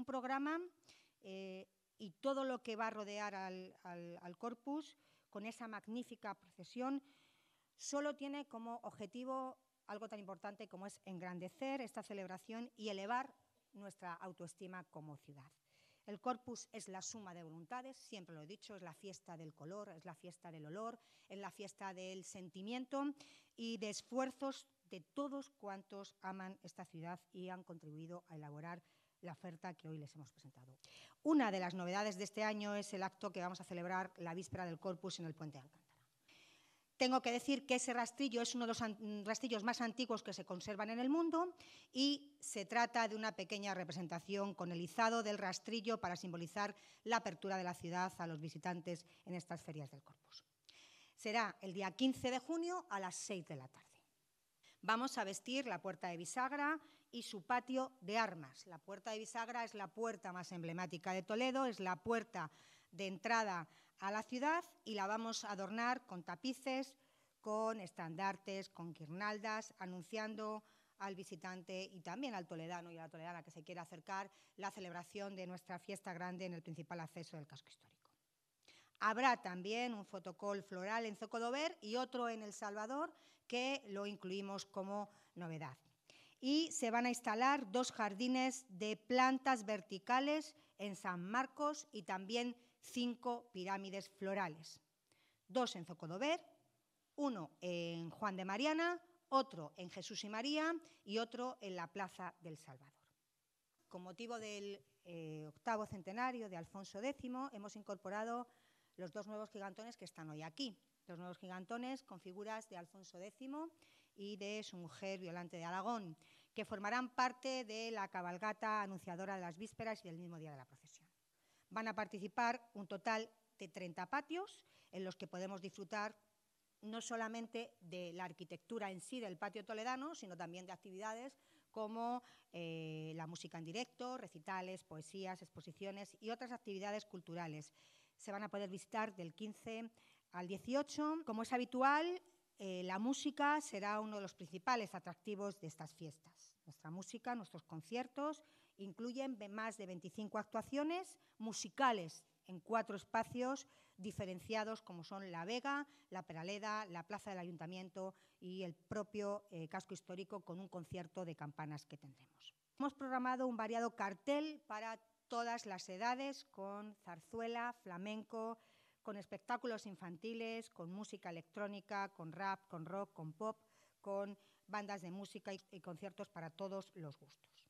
un programa eh, y todo lo que va a rodear al, corpus con esa magnífica procesión solo tiene como objetivo algo tan importante como es engrandecer esta celebración y elevar nuestra autoestima como ciudad. El corpus es la suma de voluntades, siempre lo he dicho, es la fiesta del color, es la fiesta del olor, es la fiesta del sentimiento y de esfuerzos de todos cuantos aman esta ciudad y han contribuido a elaborar la oferta que hoy les hemos presentado. Una de las novedades de este año es el acto que vamos a celebrar la víspera del Corpus en el Puente de Alcántara. Tengo que decir que ese rastrillo es uno de los rastrillos más antiguos que se conservan en el mundo y se trata de una pequeña representación con el izado del rastrillo para simbolizar la apertura de la ciudad a los visitantes en estas ferias del Corpus. Será el día 15 de junio a las 6 de la tarde. Vamos a vestir la puerta de bisagra y su patio de armas. La puerta de bisagra es la puerta más emblemática de Toledo, es la puerta de entrada a la ciudad y la vamos a adornar con tapices, con estandartes, con guirnaldas, anunciando al visitante y también al toledano y a la toledana que se quiera acercar la celebración de nuestra fiesta grande en el principal acceso del casco histórico. Habrá también un fotocol floral en Zocodover y otro en El Salvador, que lo incluimos como novedad. Y se van a instalar dos jardines de plantas verticales en San Marcos y también cinco pirámides florales. Dos en Zocodover, uno en Juan de Mariana, otro en Jesús y María y otro en la Plaza del Salvador. Con motivo del eh, octavo centenario de Alfonso X, hemos incorporado los dos nuevos gigantones que están hoy aquí. Los nuevos gigantones con figuras de Alfonso X y de su mujer Violante de Aragón, que formarán parte de la cabalgata anunciadora de las vísperas y del mismo día de la procesión. Van a participar un total de 30 patios en los que podemos disfrutar no solamente de la arquitectura en sí del patio toledano, sino también de actividades como eh, la música en directo, recitales, poesías, exposiciones y otras actividades culturales se van a poder visitar del 15 al 18. Como es habitual, eh, la música será uno de los principales atractivos de estas fiestas. Nuestra música, nuestros conciertos incluyen más de 25 actuaciones musicales en cuatro espacios diferenciados como son La Vega, La Peraleda, la Plaza del Ayuntamiento y el propio eh, casco histórico con un concierto de campanas que tendremos. Hemos programado un variado cartel para todas las edades, con zarzuela, flamenco, con espectáculos infantiles, con música electrónica, con rap, con rock, con pop, con bandas de música y, conciertos para todos los gustos.